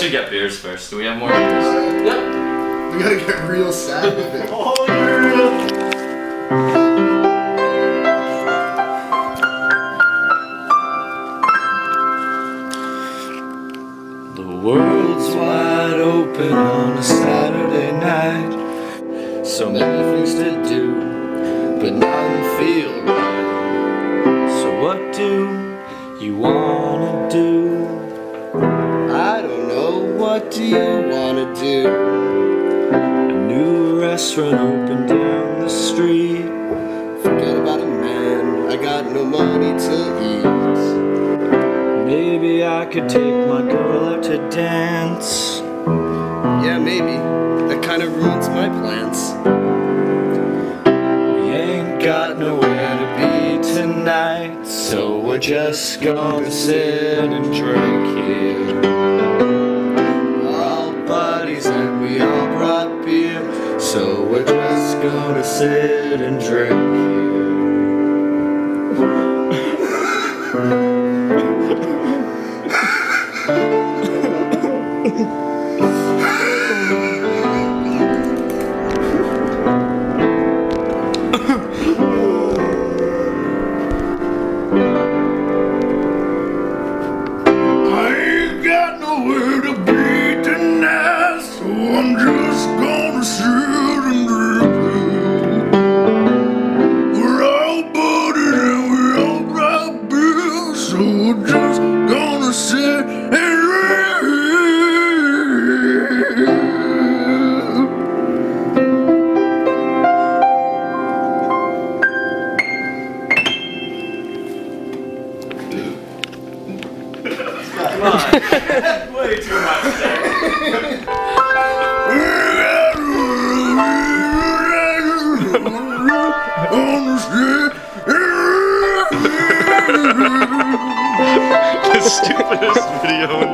should get beers first. Do we have more beers? Yep. We gotta get real sad with it. Oh yeah. The world's wide open on a Saturday night. So many things to do, but none feel right. So what do you wanna What do you wanna do? A new restaurant opened down the street. Forget about it, man. I got no money to eat. Maybe I could take my girl out to dance. Yeah, maybe. That kind of ruins my plans. We ain't got nowhere to be tonight, so we're just gonna sit and drink here. So we're just gonna sit and drink here. we're just gonna sit and drink. Way too much stupidest video